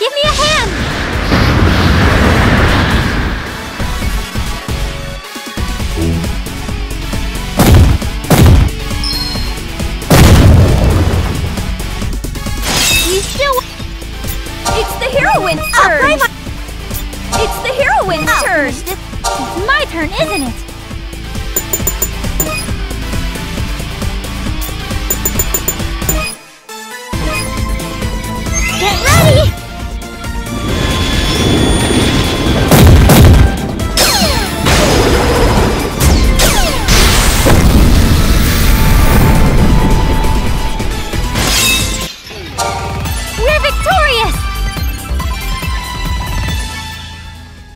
Give me a hand! You still... It's the heroine's turn! It's the heroine's turn! It's my turn, isn't it?